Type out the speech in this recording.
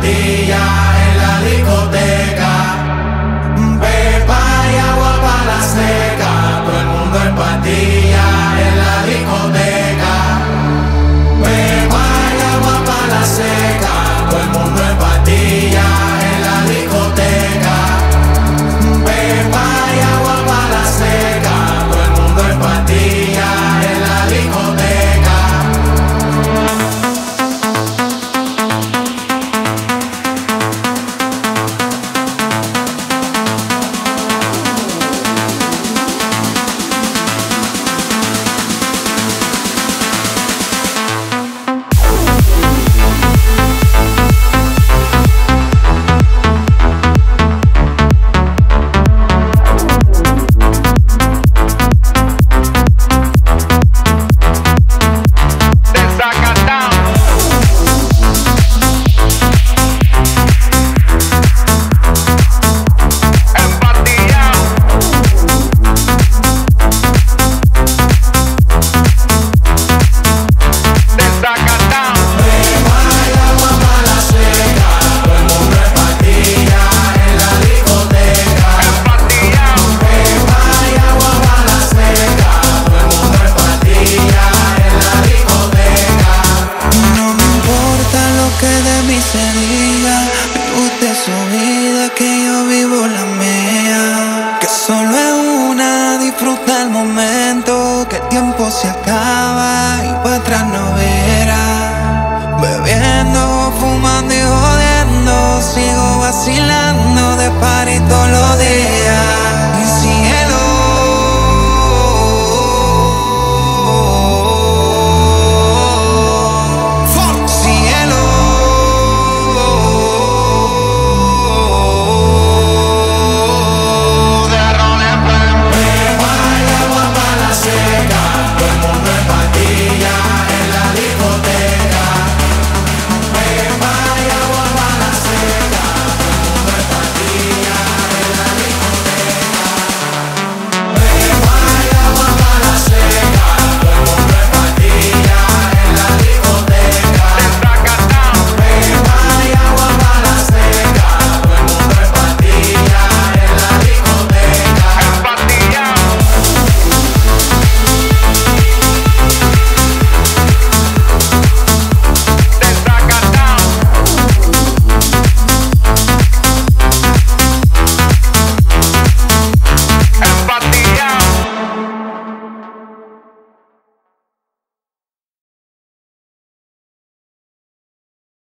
cadeia. su vida, que yo vivo la mía. Que solo es una, disfruta el momento, que el tiempo se acaba y para atrás no verás. Bebiendo, fumando y jodiendo, sigo vacilando.